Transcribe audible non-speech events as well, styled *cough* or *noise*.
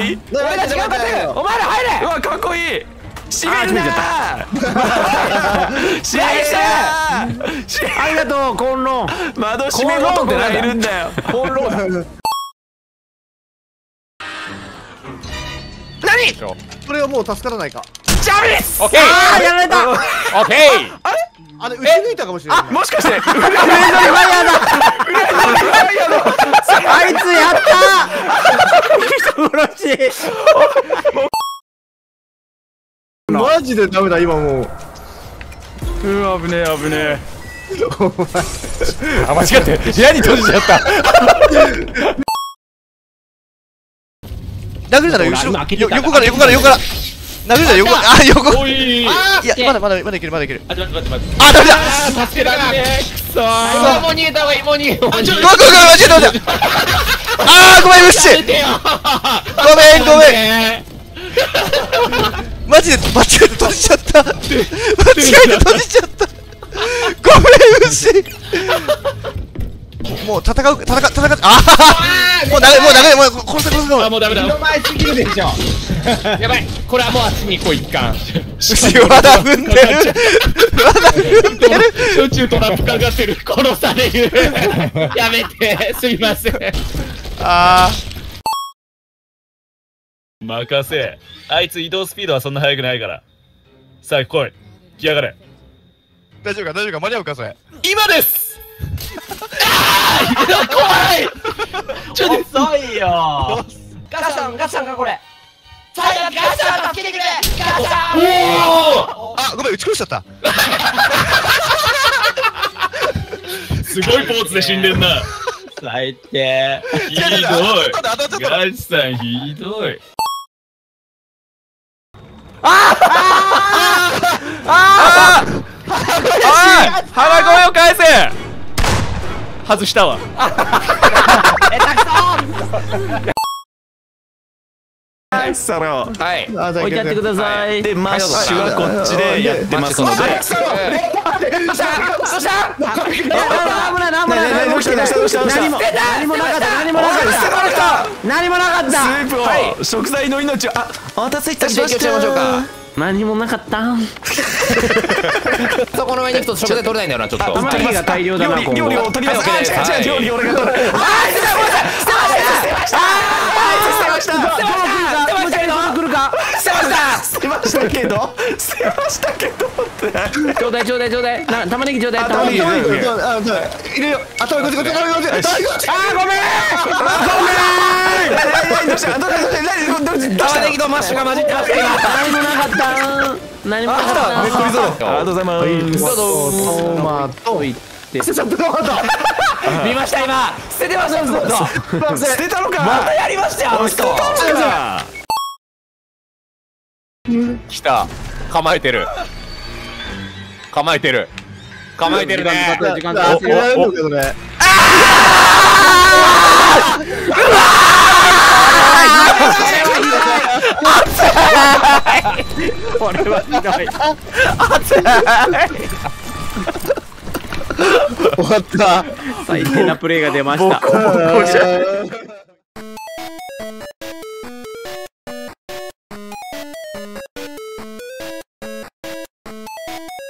っていい俺が時間稼ぐお前ら入れ。うわかっこいい。閉めるなあ閉めありがとうコンロン。窓閉める男がいるんだよ。コンロン。何？これはもう助からないか。ジャミスオッケー。あーやられた。オッケー。あれ？打ち抜いたかもしれない。もしかして。ファイヤーだあいつやった人殺し *laughs* マジでダメだ今もう。うわ危ねえ危ねえ。あ間違って部屋に閉じちゃった。*laughs* 殴るなら後ろ。横から横から横から。殴るなら横から。あ横。おい。いやまだまだまだいけるまだいける。あっと待って待って。あダメだ。あ助けられねえ。くそー。もう逃げた方がいいもう逃げた方がいいあーごめん無視ごめんごめん。マジで間違えて閉じちゃった。間違えて閉じちゃった。ごめん無視もう戦う戦う戦う。ああもう長いもう長いもう殺せ殺せ殺あもうダメだ。お前すぎるでしょ。やばい。これはもうあっちに行こう一貫せまだ踏んでる。まだ踏んでる。しょっちゅうトラップかかってる。殺される。やめて。すいませんあ任せ。あいつ移動スピードはそんな速くないから。さあ来い。来やがれ。ー大丈夫か？大丈夫か？間に合うかそれ？今です！ちょっと。遅いよ。ガッサンガッサンかこれ。最後ガッサン助けてくれ。ガッサン。あごめん打ち殺しちゃった。すごいポーズで死んでんな最低。ひどい。ガチさんひどい。あああおい浜声を返せ外したわえたくそそろはい。あじゃあ置いてやってください。でマッシュはこっちでやってますので。どうした危ない危ないどうしたどうしたどうしたどうした何も何もなかった何もなかった何もなかったスープを食材の命をあお待たせいたしまし提供しちゃいましょうか何もなかったそこの上に行くと食材取れないんだよなちょっと玉ねぎが大量だな料理料理を取りますはいあ違う違う料理俺が取る捨したけどって。ちょうだいちょうだいちょうだいな玉ねぎ。ちょうだい玉ねぎ。ああ入れよ頭こっちこっち頭こっち頭こっちーごめん。どうしたどうしたどうしたどうした玉ねぎとマッシュが混じってます。今何もなかった。何もなかった。ありがとうございます。どうぞ。トマトいってちょっとトマト見ました今。捨ててました捨てたのかまたやりましたよあの人。来た構えてる。構えてる。構えてるね。時間あ当てるんだけどねこれはひどい終わった最低なプレーが出ましたあー